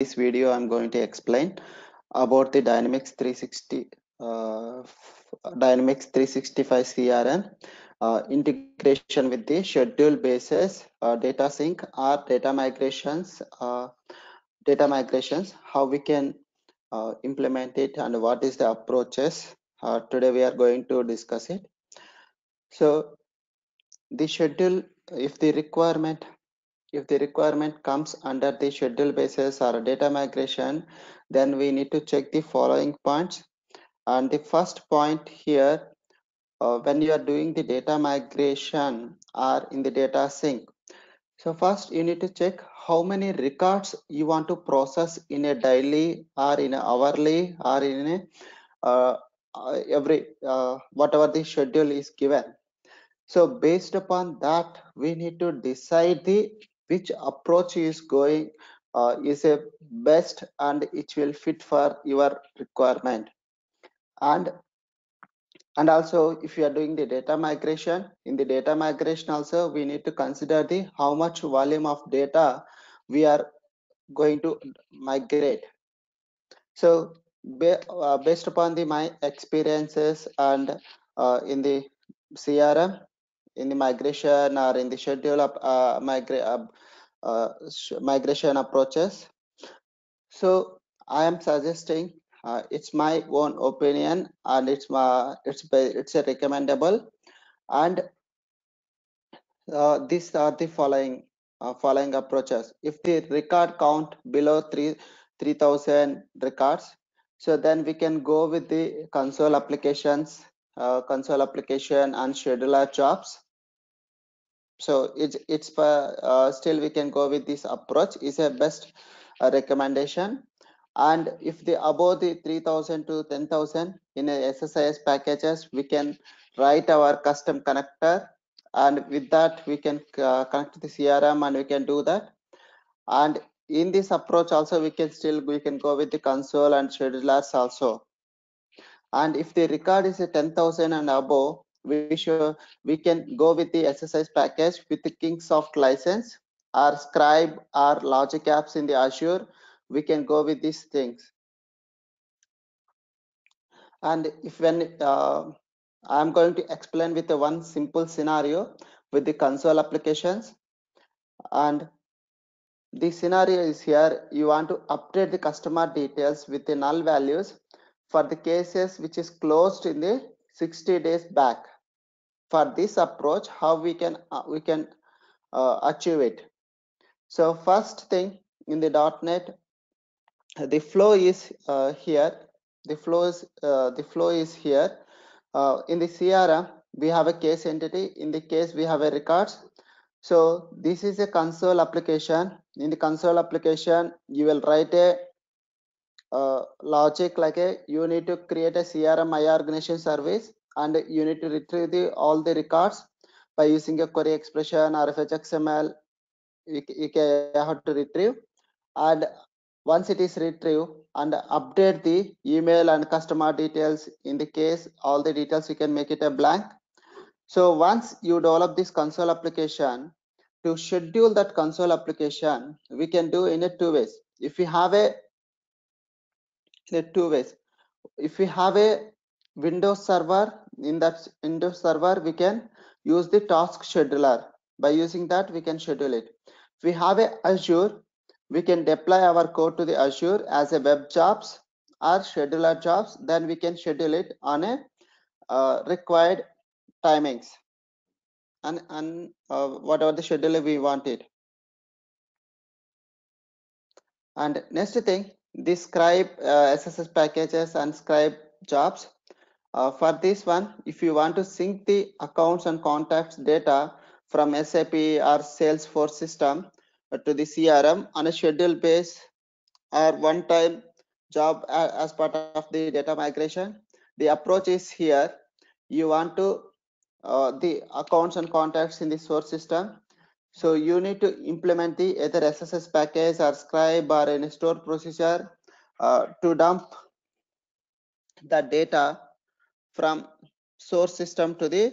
this video i'm going to explain about the dynamics 360 uh, dynamics 365 crm uh, integration with the schedule basis uh, data sync or data migrations uh, data migrations how we can uh, implement it and what is the approaches. Uh, today we are going to discuss it. So the schedule if the requirement if the requirement comes under the schedule basis or data migration then we need to check the following points. And the first point here uh, when you are doing the data migration or in the data sync. So first you need to check how many records you want to process in a daily or in a hourly or in a uh every uh, whatever the schedule is given. So based upon that we need to decide the which approach is going uh, is a best and it will fit for your requirement. And and also if you are doing the data migration in the data migration also we need to consider the how much volume of data we are going to migrate. So uh, based upon the my experiences and uh, in the crm in the migration or in the schedule of uh, migra uh, uh, migration approaches. So i am suggesting uh, it's my own opinion and it's my it's it's a recommendable. And uh, these are the following uh, following approaches. If the record count below 3 3000 records so then we can go with the console applications uh, console application and scheduler jobs so it's it's uh, still we can go with this approach. Is a best uh, recommendation. And if the above the 3000 to 10000 in a ssis packages we can write our custom connector. And with that we can uh, connect the crm and we can do that. And in this approach also we can still we can go with the console and schedulers also. And if the record is a 10000 and above we we can go with the SSIS package with the KingswaySoft license or Scribe or Logic apps in the Azure. We can go with these things. And if when uh, I'm going to explain with the one simple scenario with the console applications and the scenario is here you want to update the customer details with the null values for the cases which is closed in the 60 days back for this approach how we can uh, we can uh, achieve it. So first thing in the .NET the flow is uh, here. The flow is uh, the flow is here. Uh, in the CRM we have a case entity. In the case we have a records. So this is a console application. In the console application you will write a uh, logic like a you need to create a crm my organization service and you need to retrieve the all the records by using a query expression or FetchXML you, you can have to retrieve. And once it is retrieved and update the email and customer details in the case all the details you can make it a blank. So once you develop this console application to schedule that console application we can do in a two ways. If we have a in a two ways. If we have a windows server in that windows server we can use the task scheduler. By using that we can schedule it. We have a azure. We can deploy our code to the azure as a web jobs or scheduler jobs. Then we can schedule it on a uh, required timings. And and uh, whatever the scheduler we want it and next thing this scribe uh, ssis packages and scribe jobs uh, for this one if you want to sync the accounts and contacts data from sap or salesforce system to the crm on a schedule base or one time job as part of the data migration the approach is here. You want to uh, the accounts and contacts in the source system. So you need to implement the either SSIS package or scribe or any store procedure uh, to dump the data from source system to the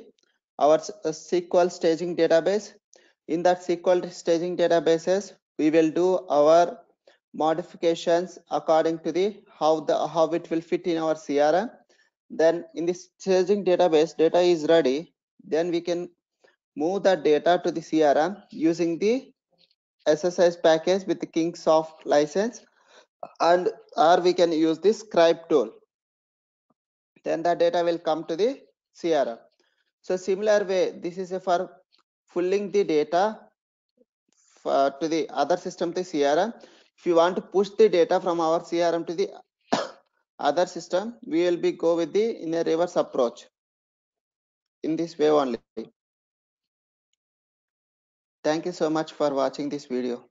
our uh, SQL staging database. In that SQL staging databases, we will do our modifications according to the how the how it will fit in our crm then in this staging database data is ready then we can move that data to the crm using the ssis package with the KingswaySoft license. And or we can use this scribe tool then the data will come to the crm so similar way this is for pulling the data uh, to the other system to crm if you want to push the data from our crm to the other system we will be go with the in a reverse approach. In this way only. Thank you so much for watching this video